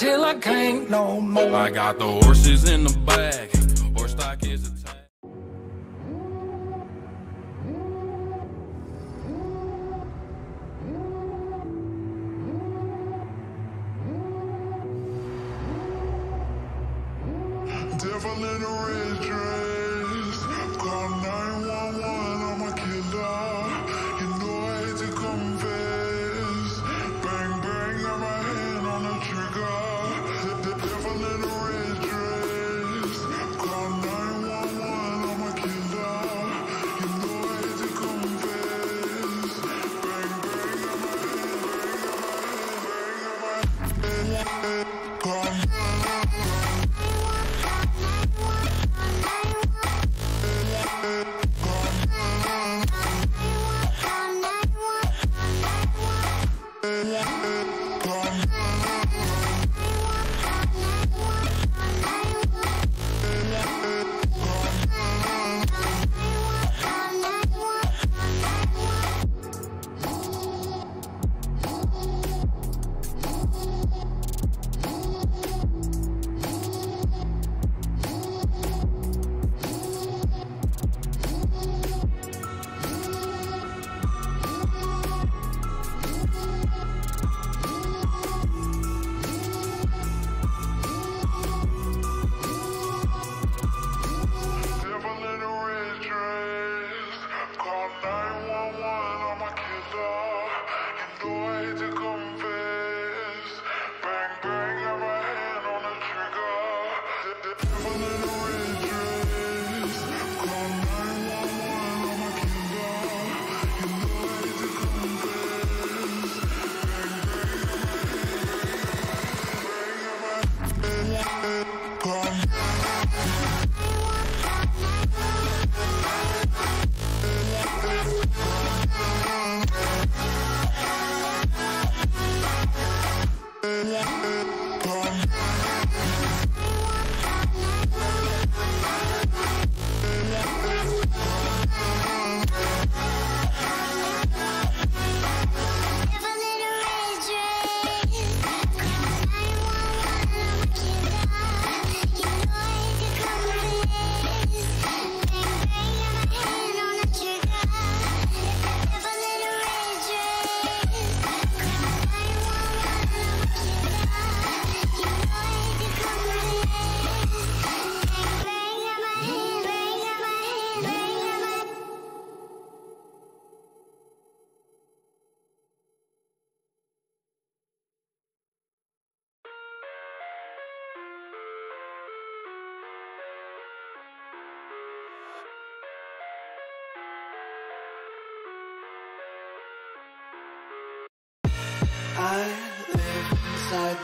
till I can't no more. I got the horses in the back.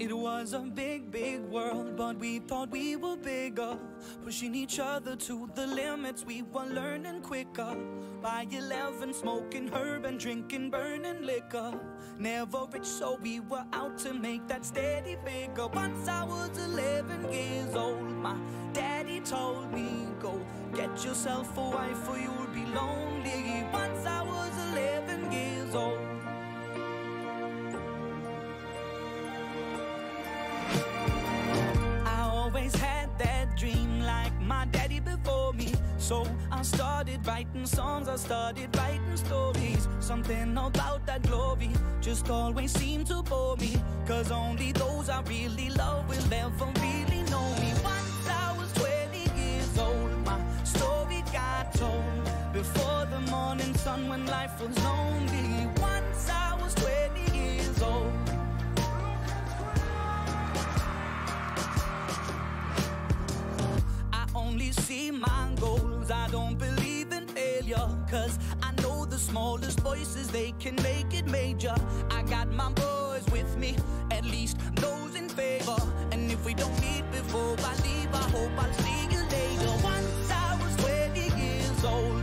It was a big, big world, but we thought we were bigger. Pushing each other to the limits, we were learning quicker. By 11, smoking herb and drinking burning liquor. Never rich, so we were out to make that steady figure. Once I was 11 years old, my daddy told me, Go get yourself a wife or you'll be lonely. Once I was So I started writing songs, I started writing stories. Something about that glory just always seemed to bore me. Cause only those I really love will ever really know me. Once I was 20 years old, my story got told. Before the morning sun when life was lonely. Once I was 20 years old. I only see my goals. Don't believe in failure. Cause I know the smallest voices, they can make it major. I got my boys with me, at least those in favor. And if we don't meet before I leave, I hope I'll see you later. Once I was 20 years old,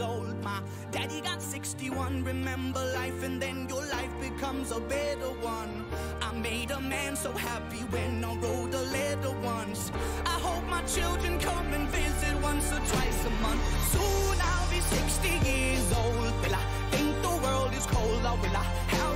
old. My daddy got 61. Remember life, and then your life becomes a better one. I made a man so happy when I wrote a letter once. I hope my children come and visit once or twice a month. Soon I'll be 60 years old. Will I think the world is cold or will I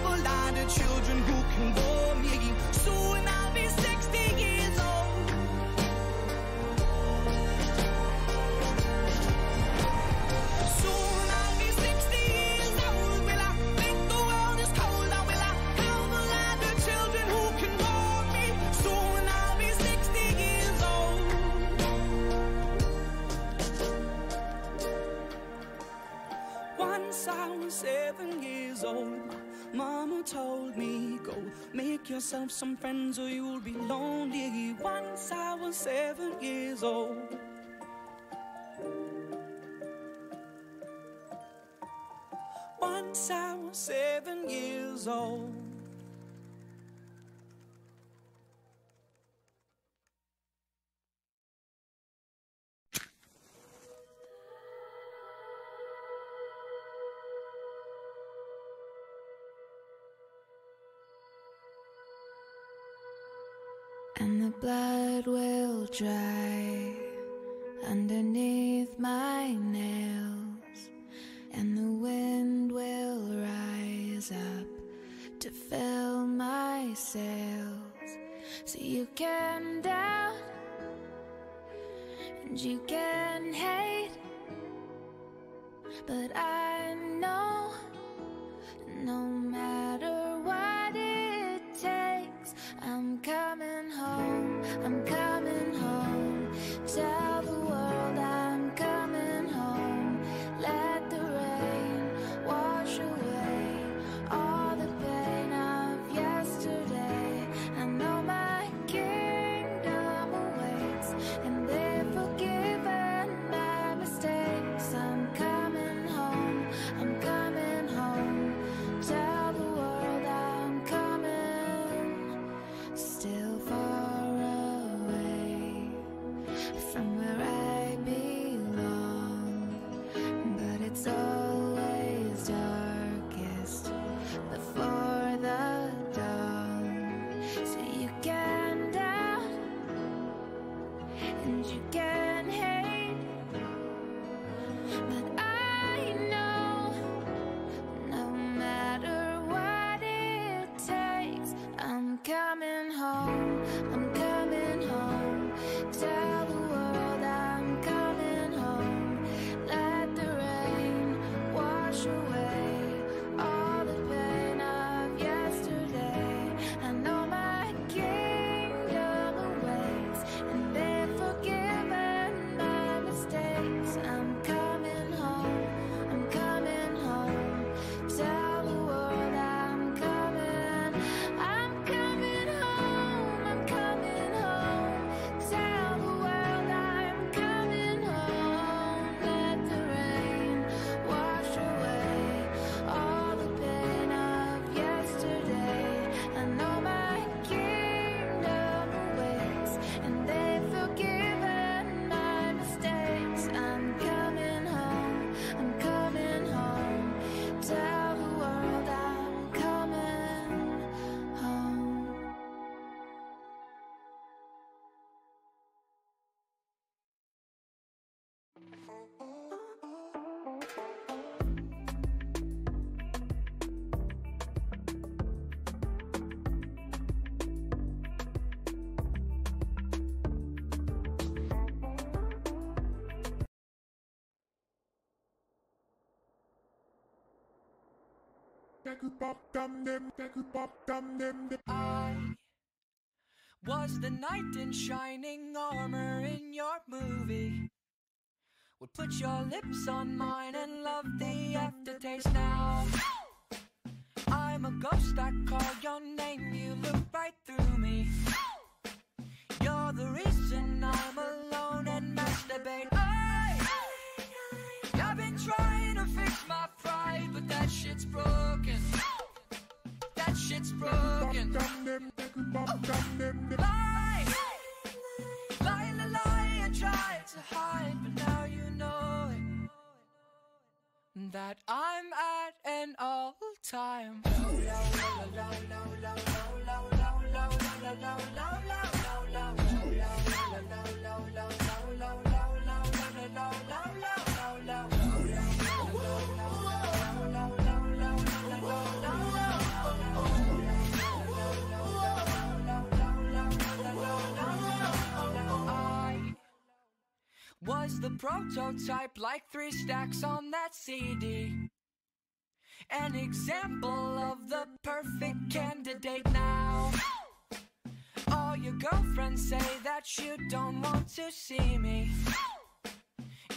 some friends or you'll be lonely. Once I was seven years old. Once I was seven years old. And the blood will dry underneath my nails, I was the knight in shining armor in your movie. Would put your lips on mine and love the aftertaste now. I'm a ghost, I call your name, you look right through me. You're the reason I'm alone and masturbate. My pride, but that shit's broken. That shit's broken. Lie, lie, lie, lie, I tried to hide, but now you know it. That I'm at an all time. I was the prototype, like three stacks on that CD. An example of the perfect candidate now. All your girlfriends say that you don't want to see me.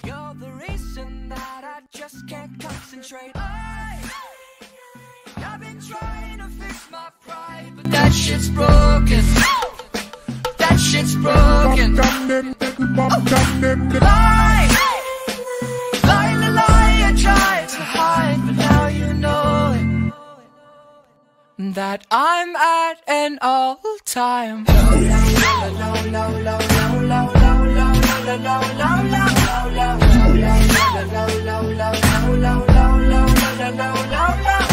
You're the reason that I just can't concentrate. I, I've been trying to fix my pride, but that shit's broken. Shit's broken. Lie, lie, lie. I tried to hide, but now you know it. That I'm at an all time. I've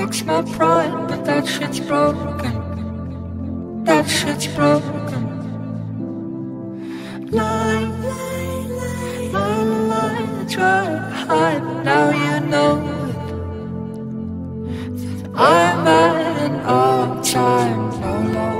fix my pride, but that shit's broken. That shit's broken. Lie, lie, lie, lie, lie. Try to hide, but now you know it. That I'm at an all time low, low, low,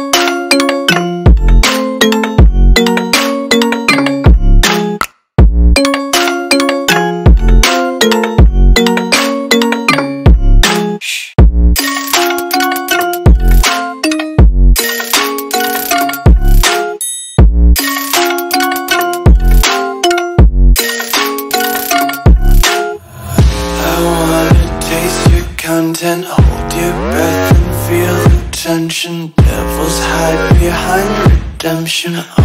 Catching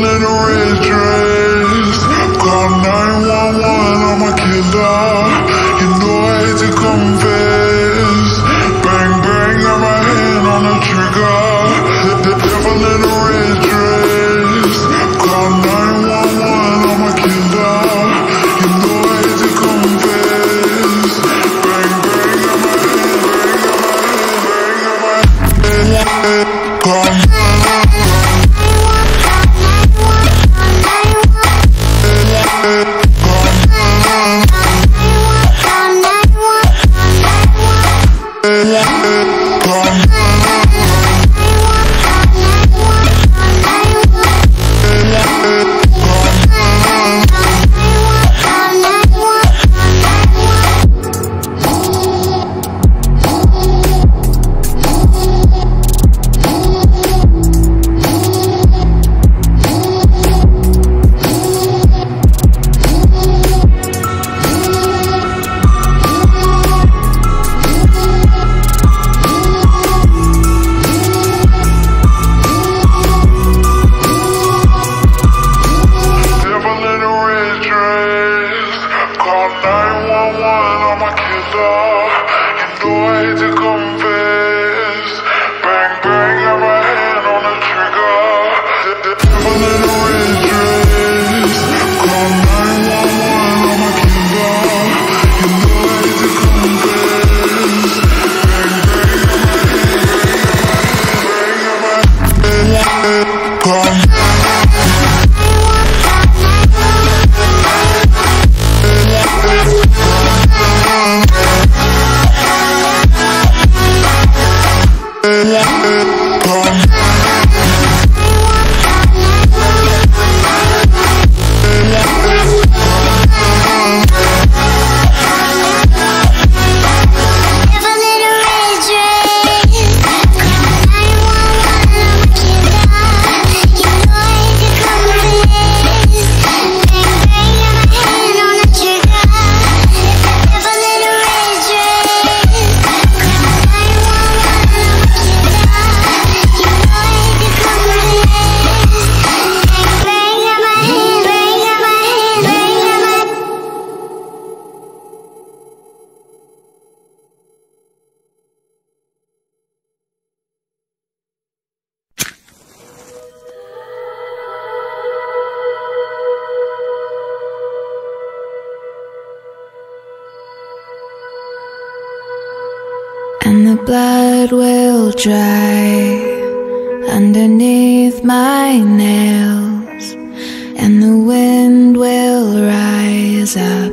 little red dress. Call 911, I'm a killer. Yeah. Blood will dry underneath my nails, and the wind will rise up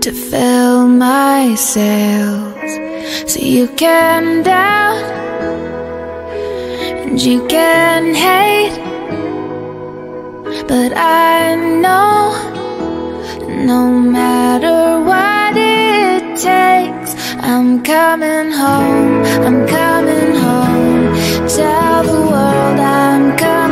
to fill my sails. So you can doubt and you can hate, but I know no matter what it takes, I'm coming home, I'm coming home. Tell the world I'm coming